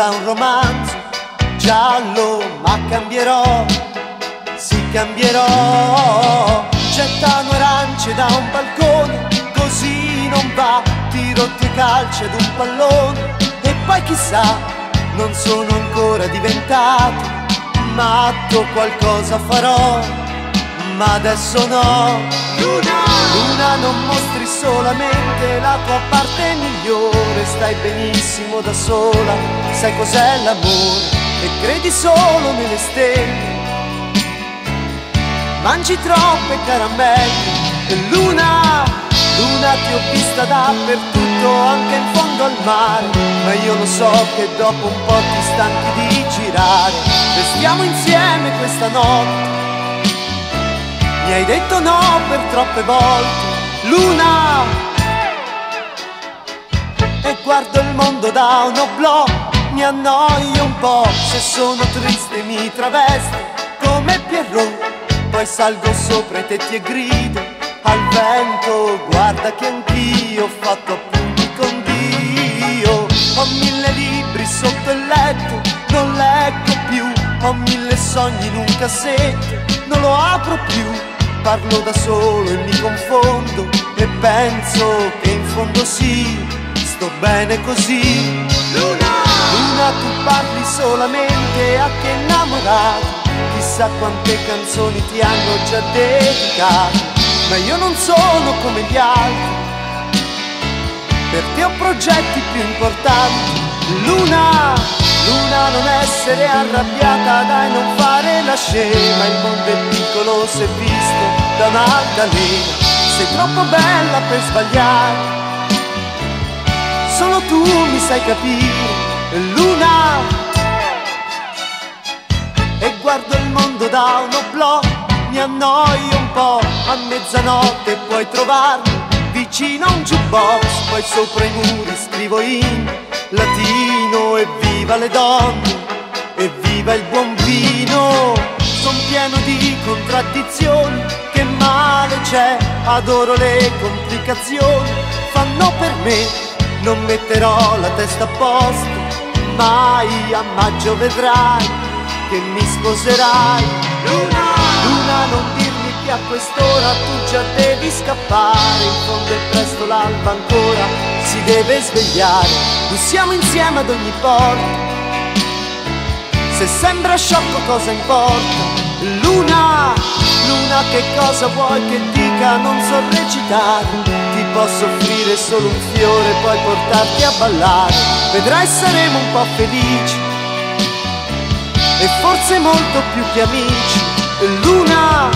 da un romanzo giallo, ma cambierò, sì cambierò, gettano arance da un balcone, così non va, tiro e calci ad un pallone, e poi chissà, non sono ancora diventato matto, qualcosa farò ma adesso no. Luna, Luna non mostri solamente la tua parte migliore, stai benissimo da sola, sai cos'è l'amore e credi solo nelle stelle. Mangi troppe caramelle e Luna, Luna ti ho vista dappertutto, anche in fondo al mare, ma io lo so che dopo un po' ti stanchi di girare, restiamo insieme questa notte mi hai detto no per troppe volte, Luna. E guardo il mondo da un oblò, mi annoio un po', se sono triste mi travesto come Pierrot, poi salgo sopra i tetti e grido al vento, guarda che anch'io ho fatto appunti con Dio, ho mille libri sotto il letto, non leggo più, ho mille sogni in un cassetto, non lo apro più parlo da solo e mi confondo e penso che in fondo sì, sto bene così. Luna, Luna tu parli solamente a che innamorato, chissà quante canzoni ti hanno già dedicato, ma io non sono come gli altri, per te ho progetti più importanti. Luna, Luna non essere arrabbiata, dai non fare la scema, il mondo è piccolo se visto da un'altalena, sei troppo bella per sbagliare, solo tu mi sai capire, Luna. E guardo il mondo da un oblò, mi annoio un po', a mezzanotte puoi trovarmi vicino a un jukebox, poi sopra i muri scrivo in latino e viva le donne e viva il buon vino. Son pieno di contraddizioni, male c'è, adoro le complicazioni, fanno per me, non metterò la testa a posto, mai a maggio vedrai che mi sposerai. Luna, Luna non dirmi che a quest'ora tu già devi scappare, in fondo è presto l'alba ancora, si deve svegliare, noi siamo insieme ad ogni porta. Se sembra sciocco cosa importa? Luna, Luna che cosa vuoi che dica? Non so recitare, ti posso offrire solo un fiore, poi portarti a ballare. Vedrai saremo un po' felici e forse molto più che amici. Luna.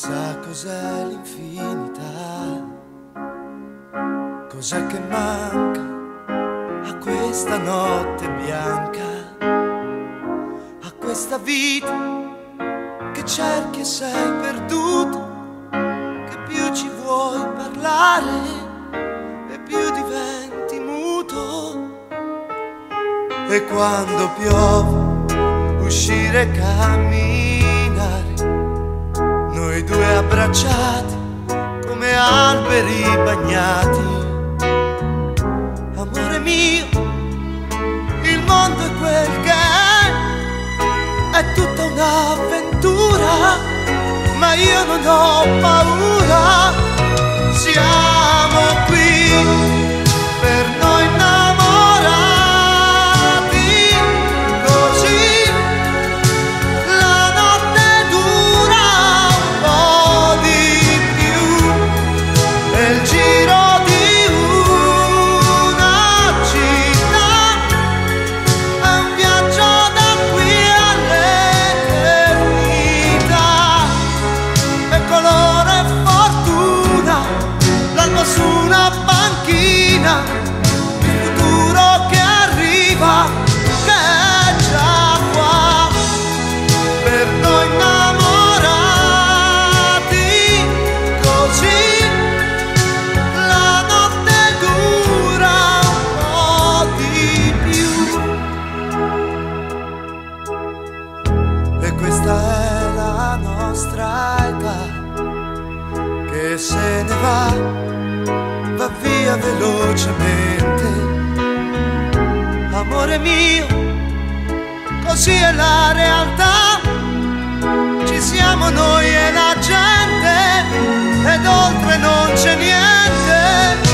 Chissà cos'è l'infinità, cos'è che manca? A questa notte bianca, a questa vita che cerchi e sei perduto, che più ci vuoi parlare e più diventi muto. E quando piove uscire camminare noi due abbracciati come alberi bagnati. Amore mio, il mondo è quel che è, è tutta un'avventura, ma io non ho paura. Siamo qui per noi via velocemente. Amore mio, così è la realtà, ci siamo noi e la gente, ed oltre non c'è niente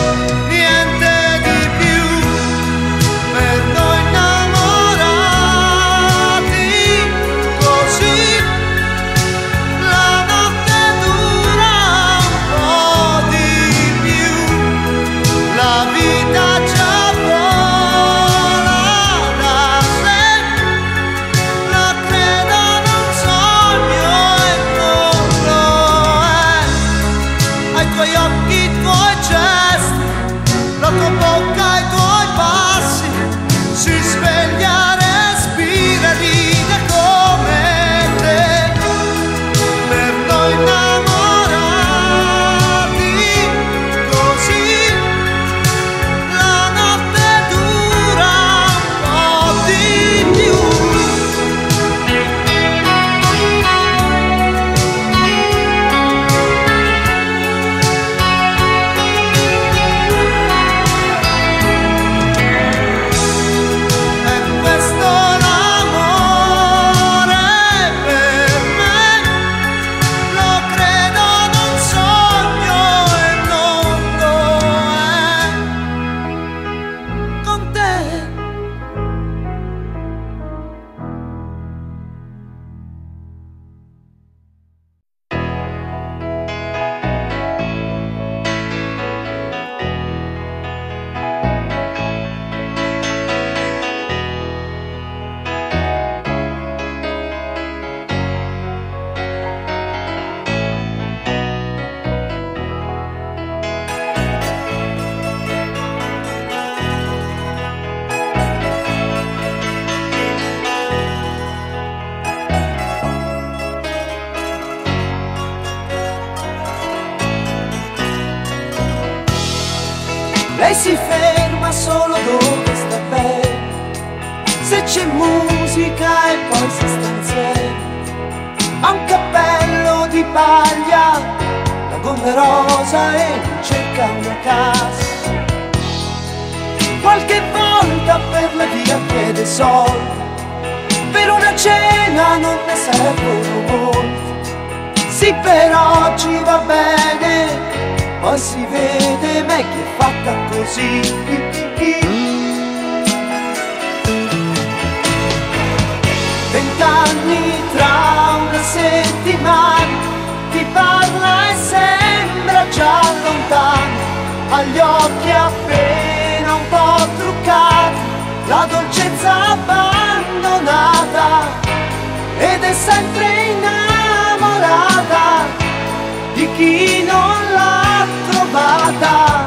poi sostanziale ha un cappello di paglia la gonna rosa e non cerca una casa. Qualche volta per la via chiede sol per una cena non ne servono molti. Sì per oggi va bene poi si vede ma è che è fatta così. anni tra una settimana ti parla e sembra già lontano. Agli occhi appena un po' truccati la dolcezza abbandonata ed è sempre innamorata di chi non l'ha trovata.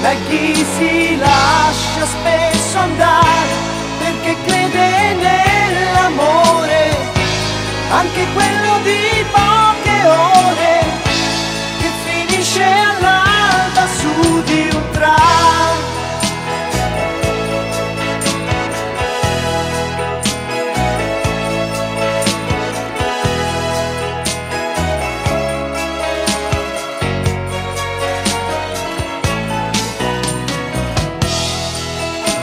Da chi si lascia spesso andare perché crede nel amore, anche quello di poche ore, che finisce all'alba su di un tram.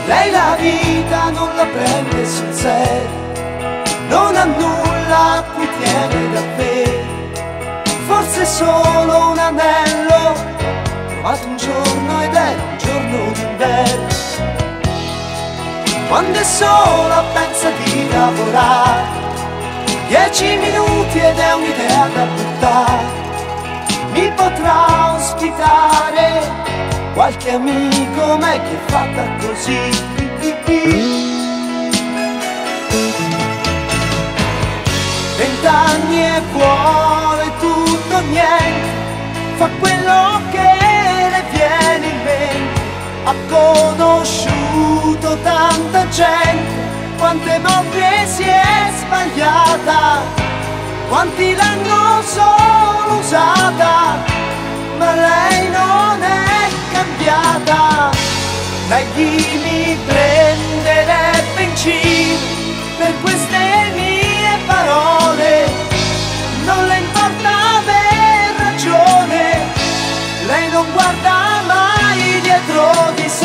Lei la vita non la prende sul serio non ha nulla a cui tiene da davvero, forse solo un anello, trovato un giorno ed è un giorno d'inverno. Quando è sola pensa di lavorare, dieci minuti ed è un'idea da buttare, mi potrà ospitare qualche amico, ma è che è fatta così. E vuole tutto niente, fa quello che le viene in mente. Ha conosciuto tanta gente, quante volte si è sbagliata, quanti l'hanno solo usata, ma lei non è cambiata. Lei mi prenderebbe in giro per queste parole, non le importa aver ragione, lei non guarda mai dietro di sé.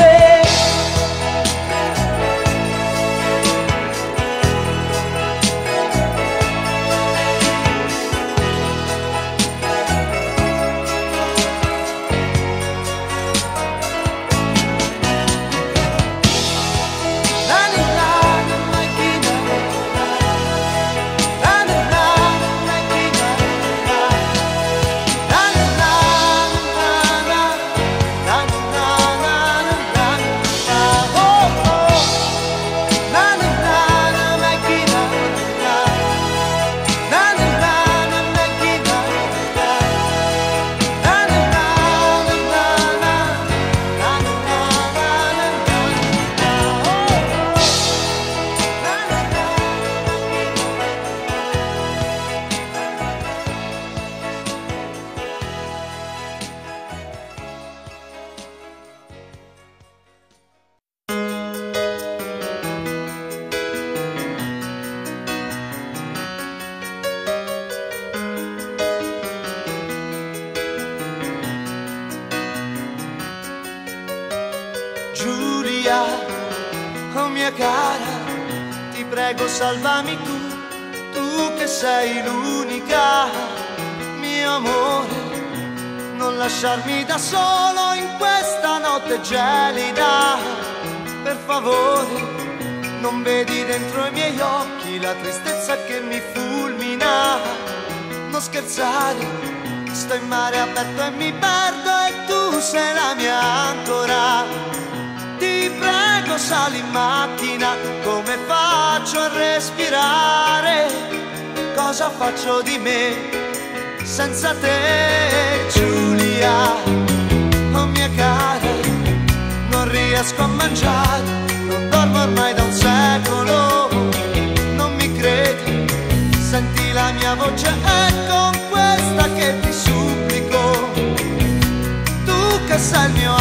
mia cara, ti prego salvami tu, tu che sei l'unica, mio amore, non lasciarmi da solo in questa notte gelida, per favore, non vedi dentro i miei occhi la tristezza che mi fulmina, non scherzare, sto in mare aperto e mi perdo e tu sei la mia ancora, ti prego sali in mare mattina come faccio a respirare? Cosa faccio di me senza te, Giulia? Oh mia cara, non riesco a mangiare, non dormo ormai da un secolo, non mi credi, senti la mia voce, è con questa che ti supplico, tu che sei il mio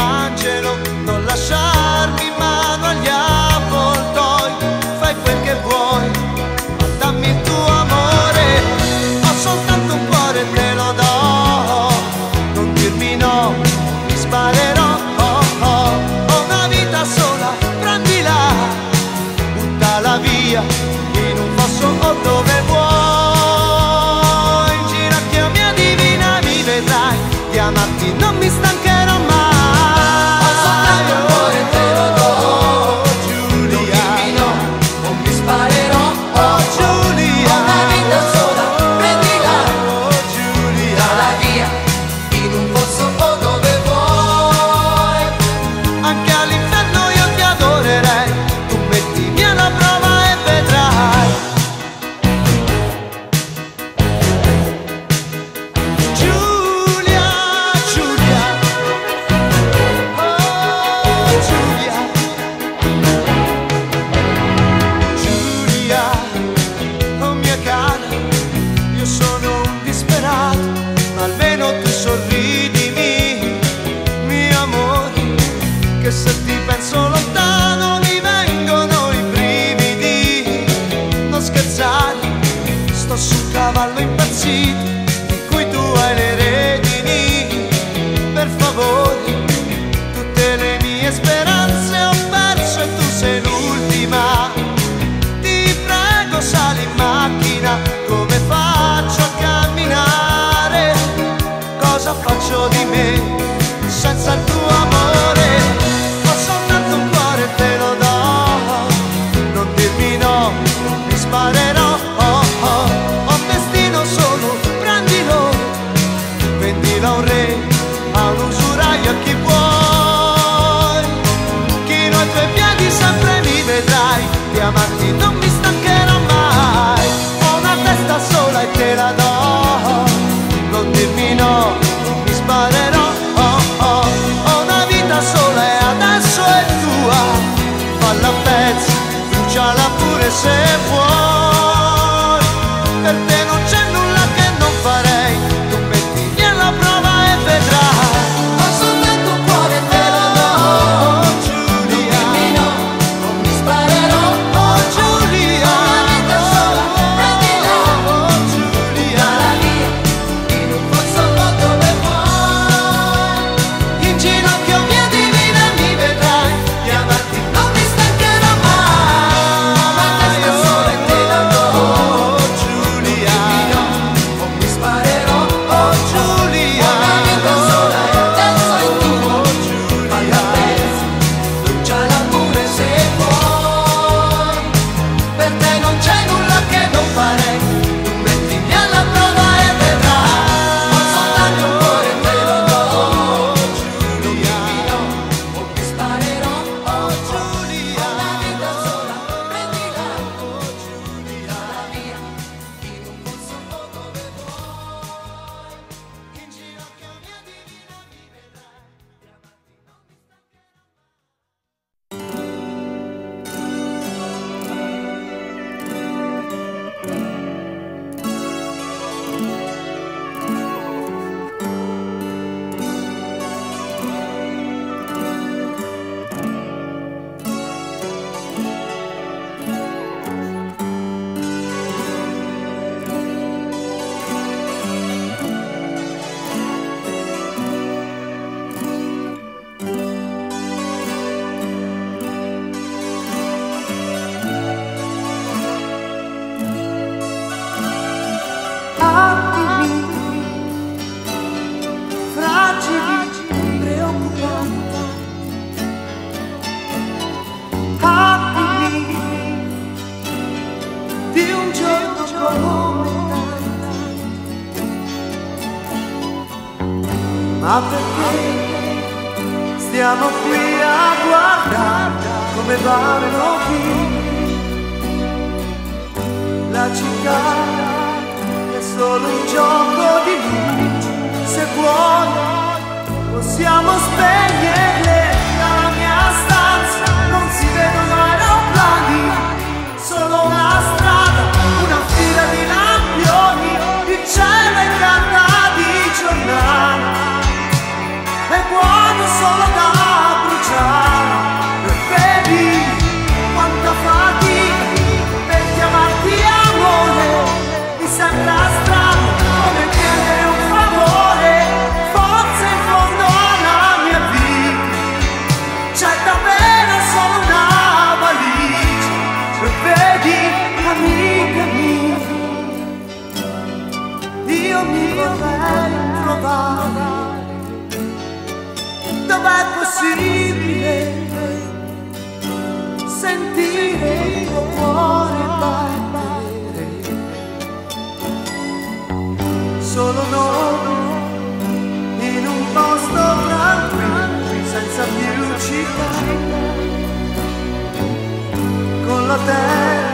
con la terra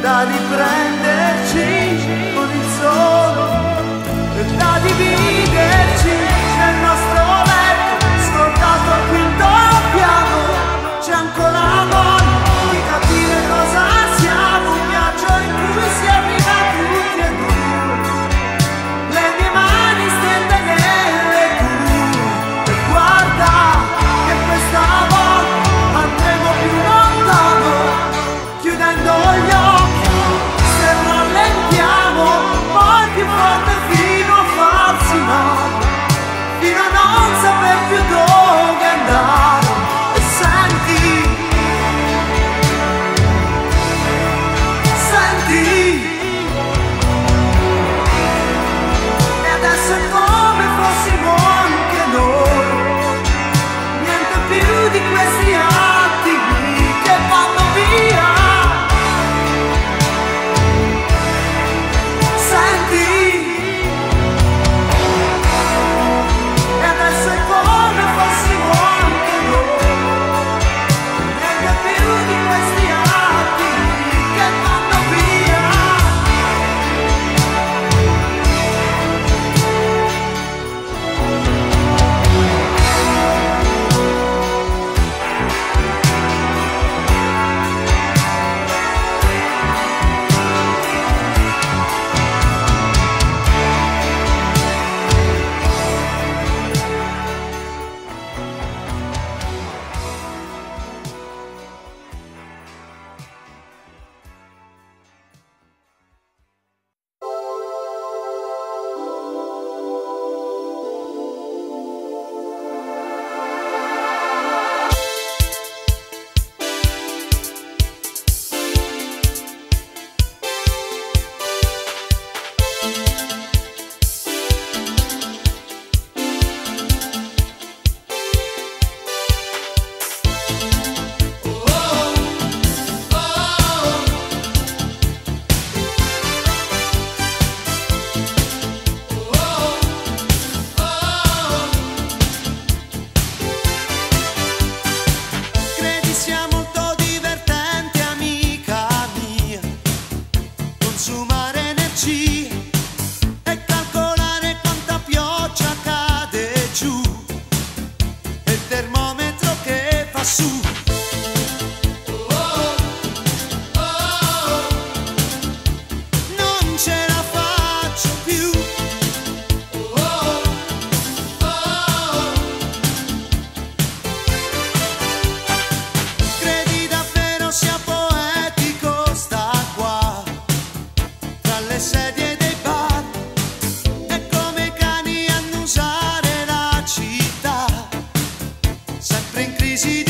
da riprenderci con il sole da dividerci. easy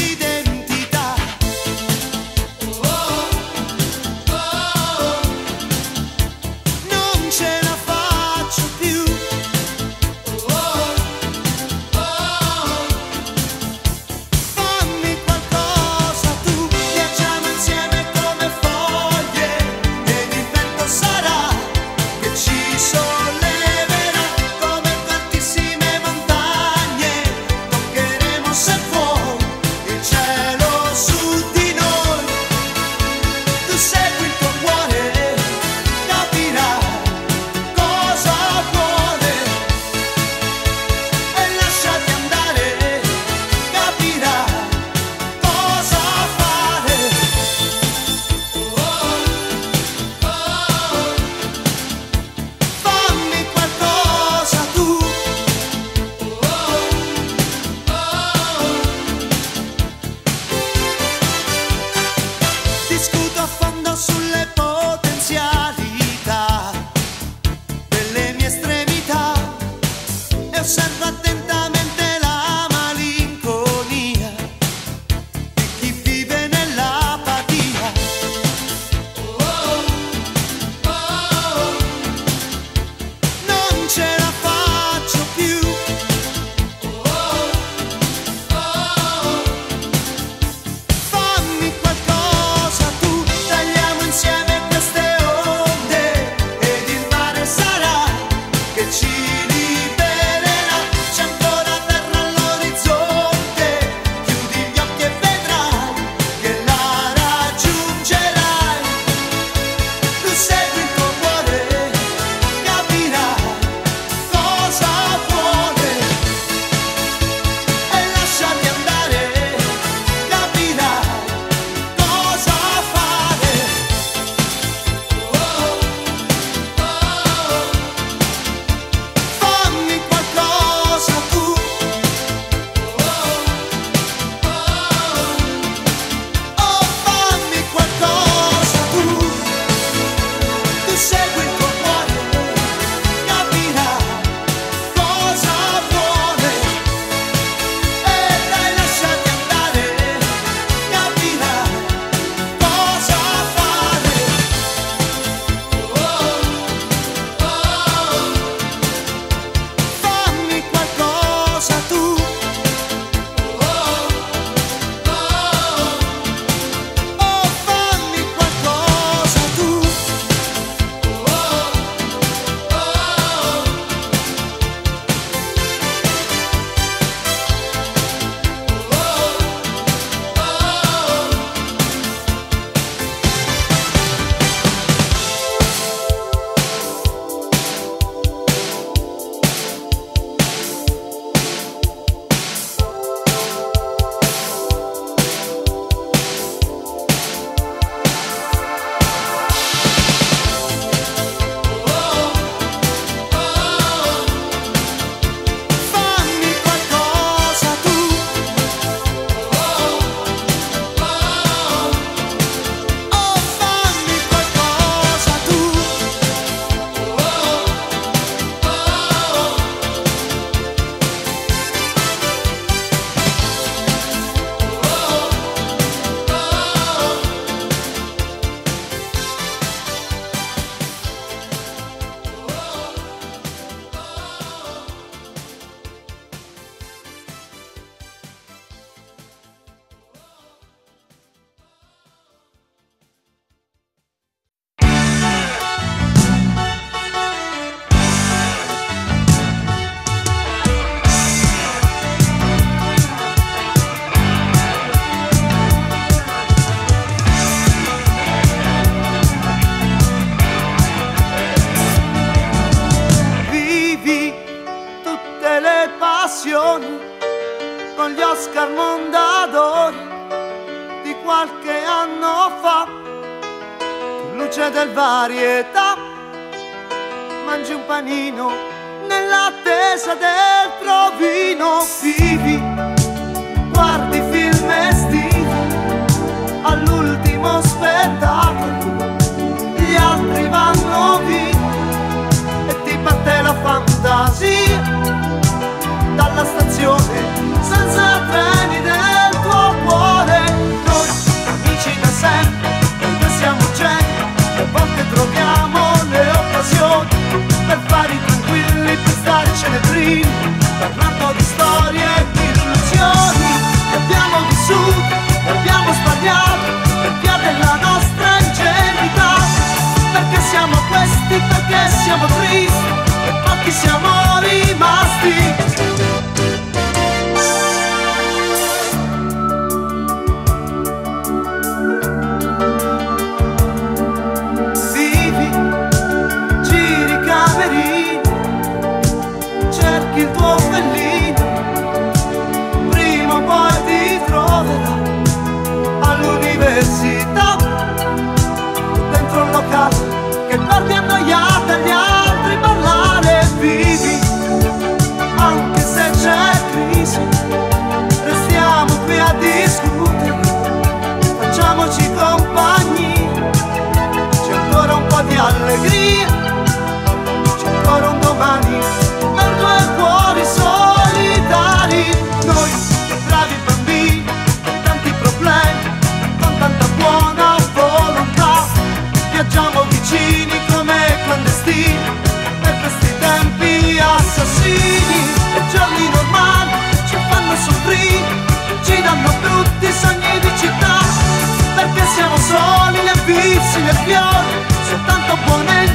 我们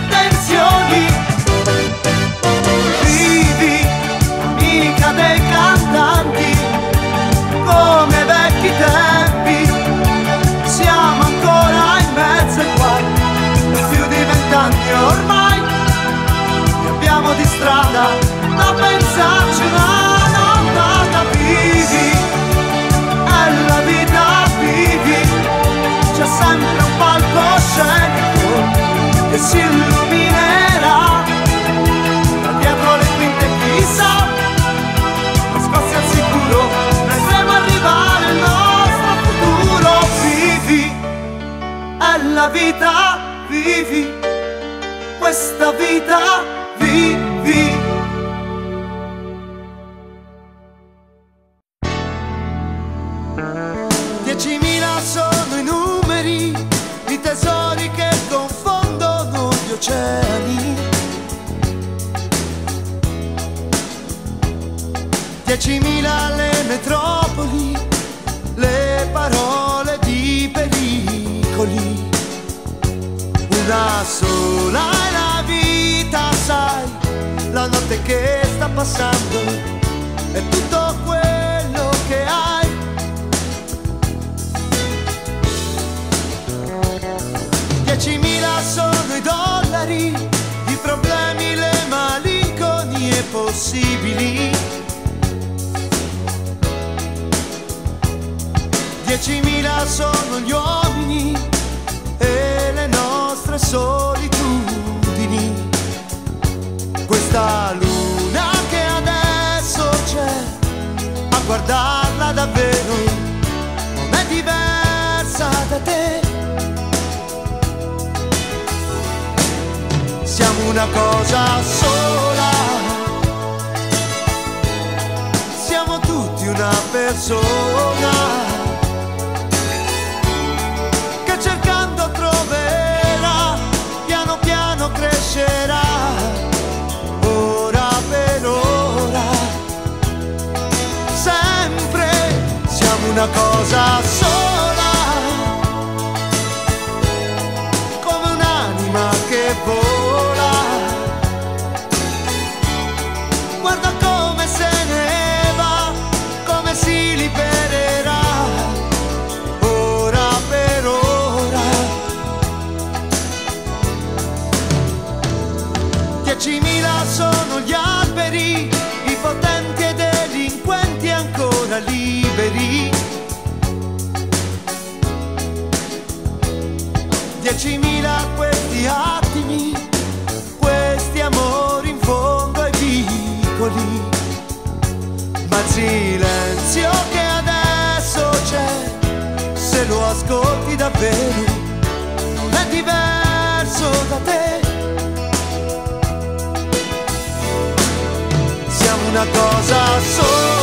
vida. sono gli uomini e le nostre solitudini. Questa luna che adesso c'è, a guardarla davvero, non è diversa da te. Siamo una cosa sola, siamo tutti una persona. crescerà ora per ora. Sempre siamo una cosa sola. ascolti davvero non è diverso da te. Siamo una cosa sola.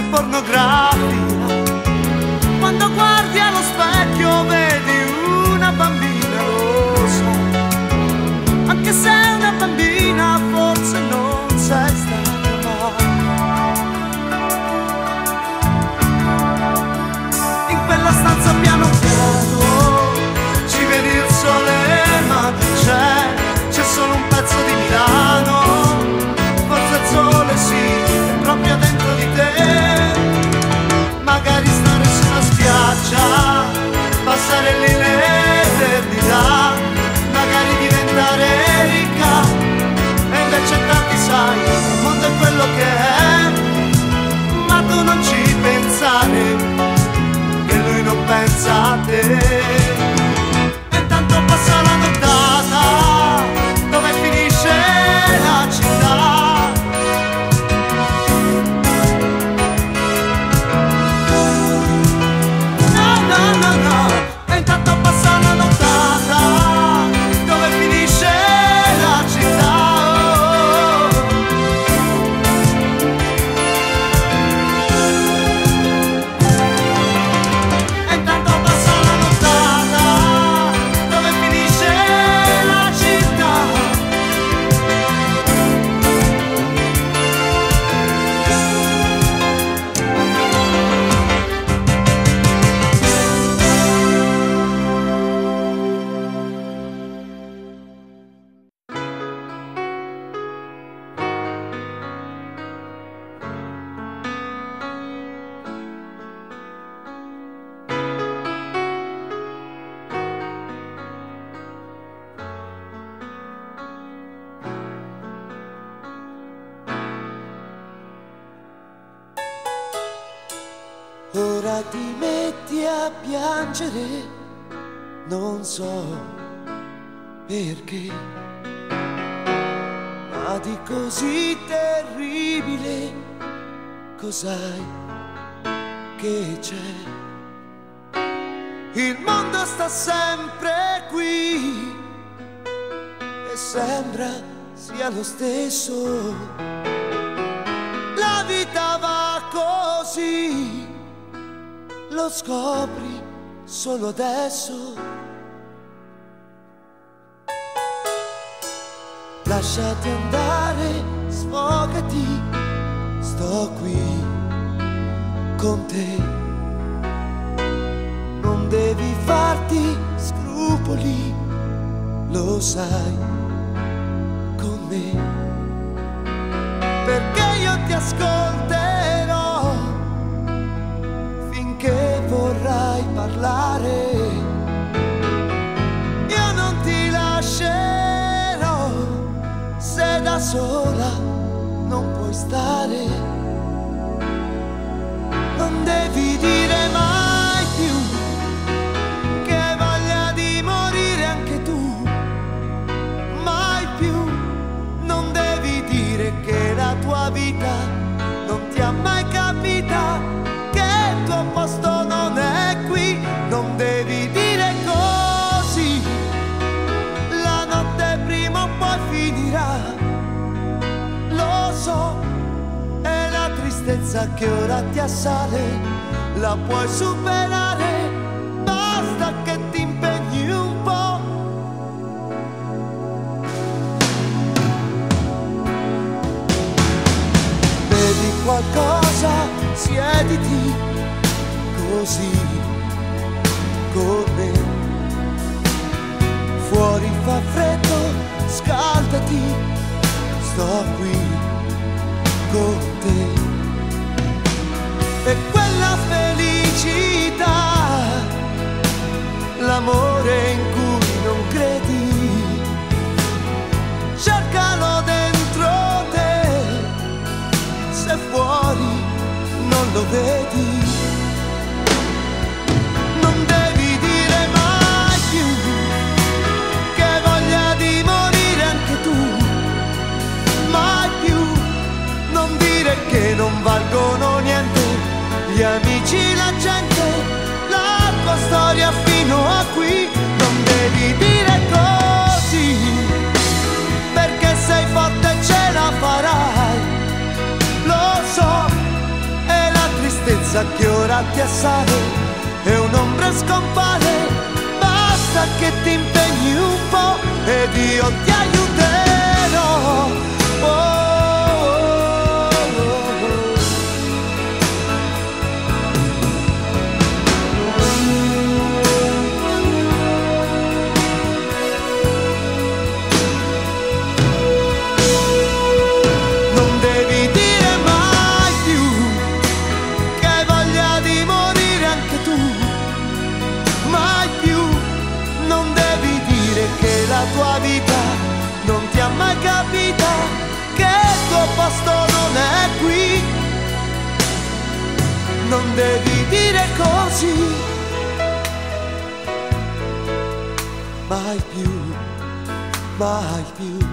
e pornografia. Quando guardi allo specchio vedi una bambina, rosa. Anche se una bambina forse non sei stata mai. In quella stanza piano piano. Ti metti a piangere, non so perché, ma di così terribile cos'hai che c'è? Il mondo sta sempre qui e sembra sia lo stesso. La vita va così, lo scopri solo adesso. Lasciati andare, sfogati, sto qui con te. Non devi farti scrupoli, lo sai, con me. Perché io ti ascolterò sola non puoi stare. Tristezza che ora ti assale. La puoi superare, basta che ti impegni un po'. Bevi qualcosa, siediti così con me. Fuori fa freddo, scaldati, sto qui con te. E quella felicità, l'amore in cui non credi, cercalo dentro te, se fuori non lo vedi. Non devi dire mai più che voglia di morire anche tu, mai più non dire che non valgono gli amici, la gente, la tua storia fino a qui, non devi dire così, perché sei forte e ce la farai, lo so, è la tristezza che ora ti assale, e un'ombra scompare, basta che ti impegni un po' ed io ti aiuterò. Posto non è qui. Non devi dire così. Mai più, mai più.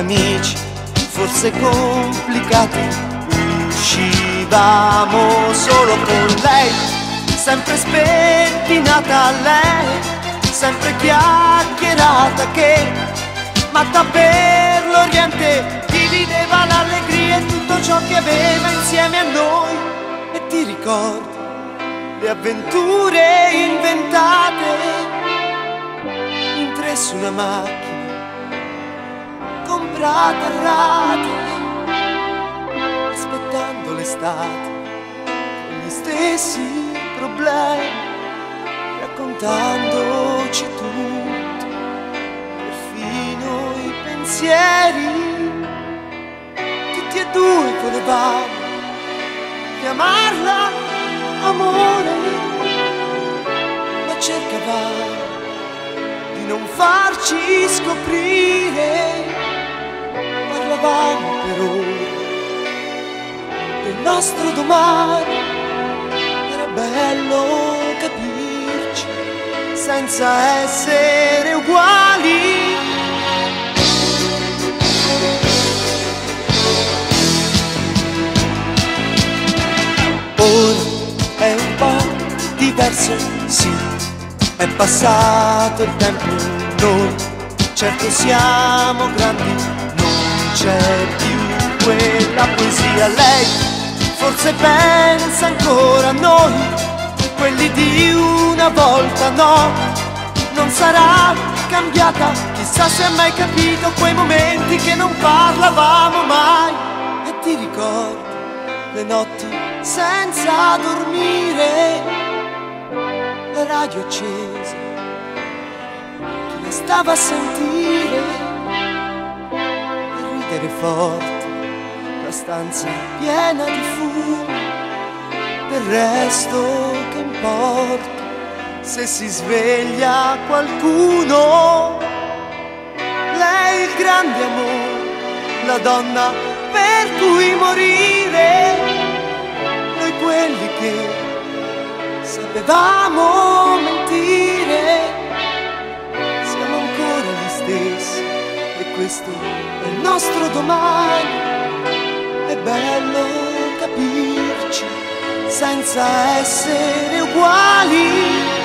Amici, forse complicati, uscire vivevamo solo con lei, sempre spettinata lei, sempre chiacchierata che, matta per l'Oriente, divideva l'allegria e tutto ciò che aveva insieme a noi. E ti ricordi le avventure inventate? In tre su una macchina, comprata a rate aspettando l'estate, con gli stessi problemi, raccontandoci tutto, perfino i pensieri, tutti e due volevamo chiamarla amore, ma cercavamo di non farci scoprire, parlavamo per ore del nostro domani. Era bello capirci senza essere uguali. Ora è un po' diverso, sì, è passato il tempo, noi certo siamo grandi, c'è più quella poesia, lei forse pensa ancora a noi, quelli di una volta no, non sarà cambiata, chissà se ha mai capito quei momenti che non parlavamo mai. E ti ricordi le notti senza dormire, la radio accesa, chi la stava a sentire e ridere forte la stanza piena di fumo, del resto che importa se si sveglia qualcuno. Lei il grande amore, la donna per cui morire, noi quelli che sapevamo mentire, siamo ancora gli stessi e questo nostro domani è bello capirci senza essere uguali.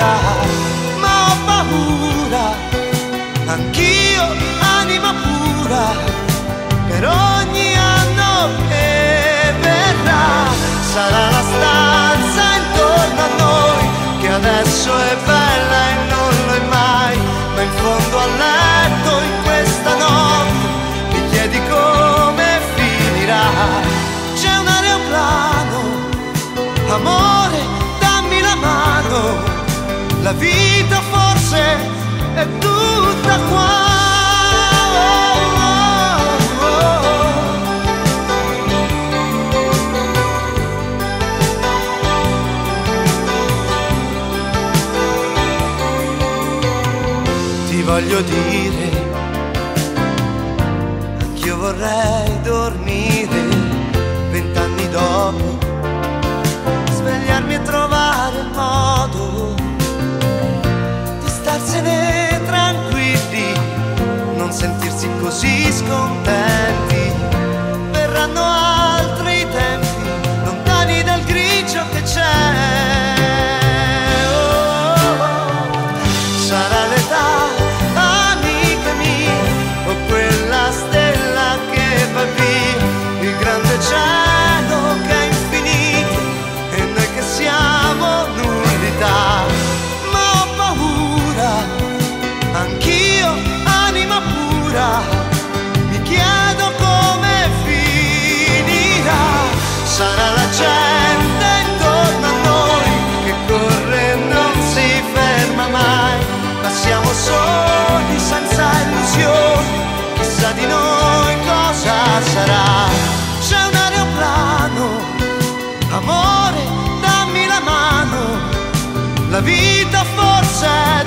libertà, ma ho paura, anch'io anima pura, per ogni anno che verrà sarà la stanza intorno a noi, che adesso è bella e non lo è mai, ma in fondo a letto in questa notte mi chiedi come finirà, c'è un aeroplano, amore. dammi la mano la vita forse è tutta qua. Ti voglio dire, anch'io vorrei dormire vent'anni dopo, svegliarmi e trovare il modo starsene tranquilli, non sentirsi così scontenti. vita forse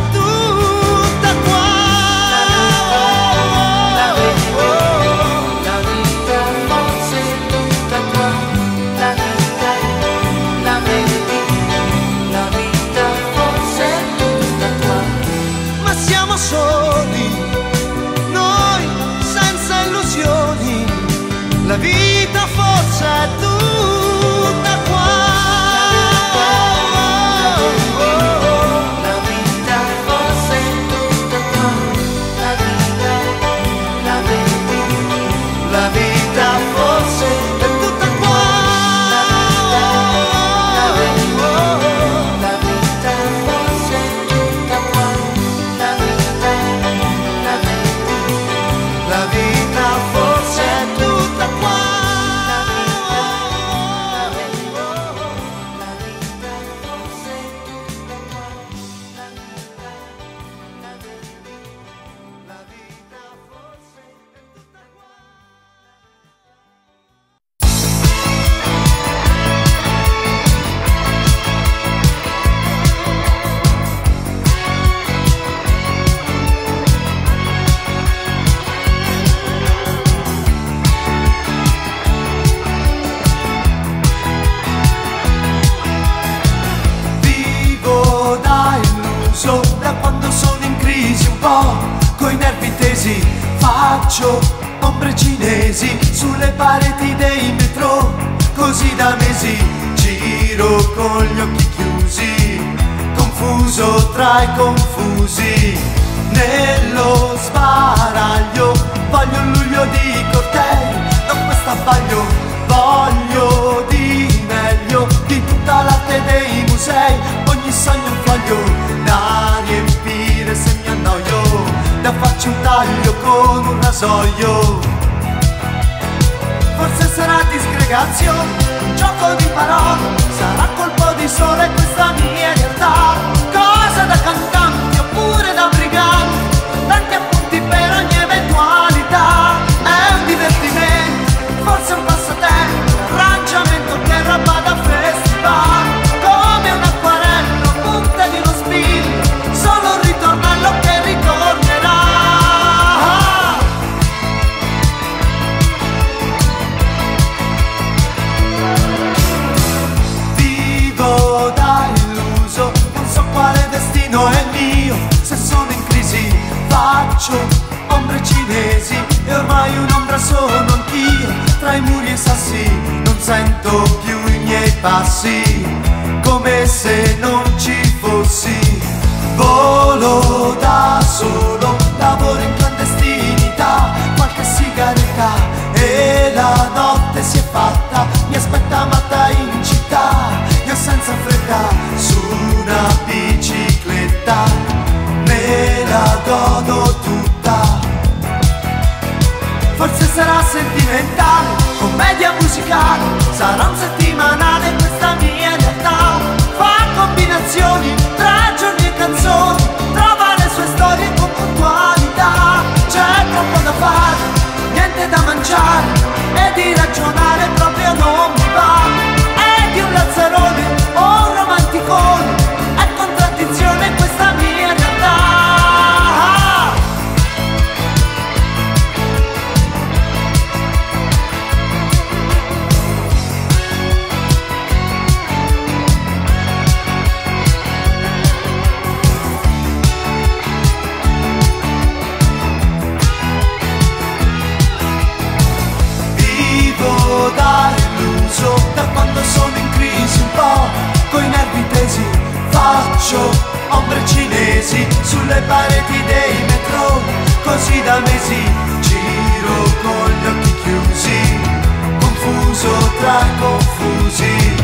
con un rasoio. Forse sarà disgregazione, un gioco di parole, sarà colpo di sole questa mia realtà. Cosa da cantare? sono anch'io tra i muri e i sassi non sento più i miei passi come se non ci fossi. Volo da solo lavoro in cantante sarà sentimentale, commedia musicale, sarà un settimanale questa mia realtà. Fa combinazioni tra giorni e canzoni, trova le sue storie con puntualità. C'è troppo da fare, niente da mangiare e di ragionare. sfogare l'uso da quando sono in crisi un po' coi nervi tesi faccio ombre cinesi sulle pareti dei metro così da mesi giro con gli occhi chiusi confuso tra confusi.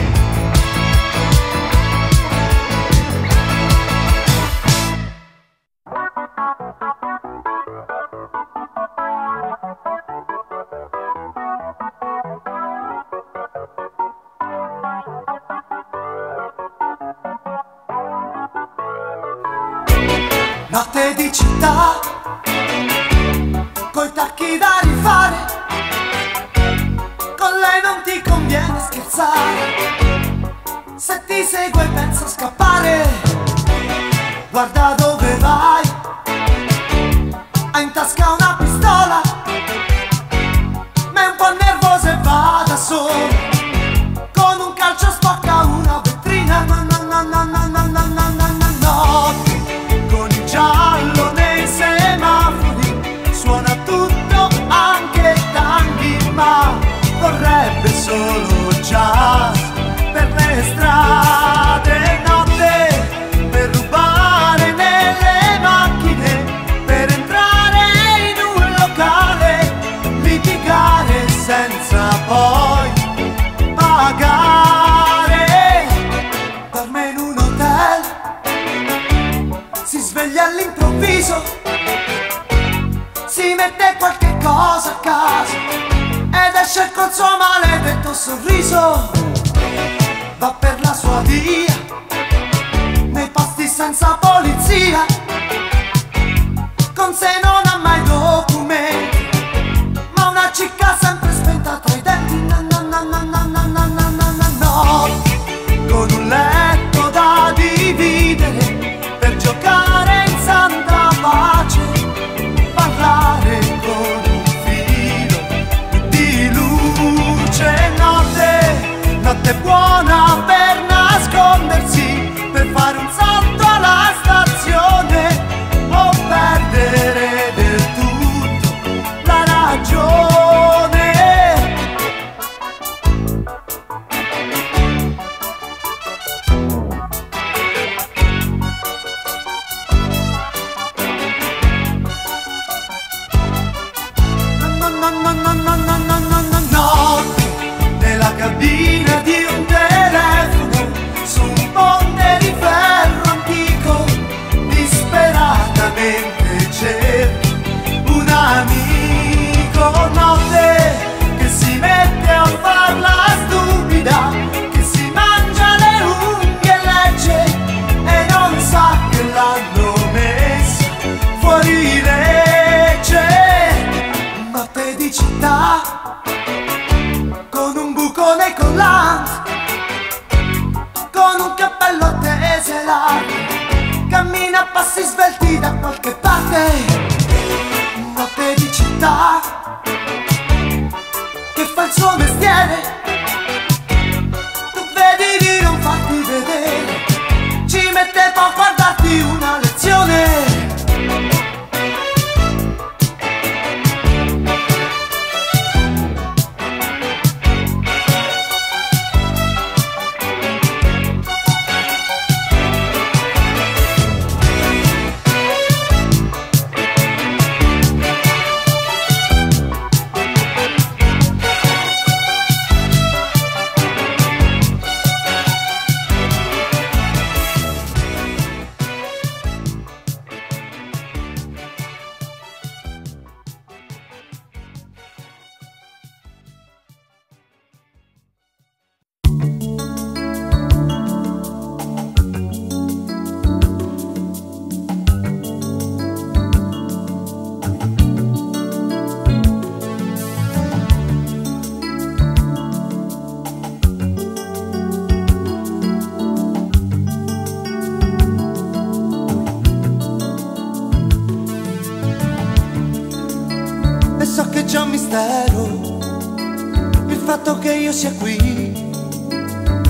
Sia qui,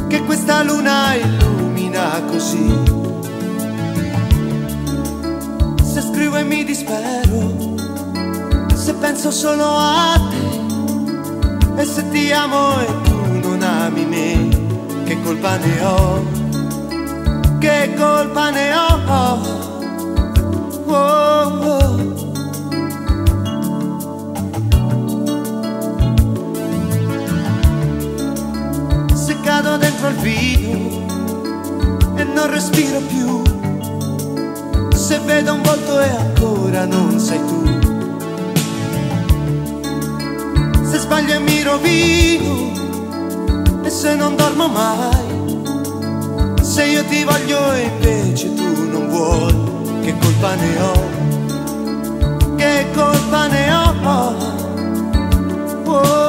che questa luna illumina così. Se scrivo e mi dispero, se penso solo a te, e se ti amo e tu non ami me, che colpa ne ho, che colpa ne ho. Non respiro più, se vedo un volto e ancora non sei tu. Se sbaglio e mi rovino e se non dormo mai, se io ti voglio e invece tu non vuoi, che colpa ne ho? Che colpa ne ho? Oh.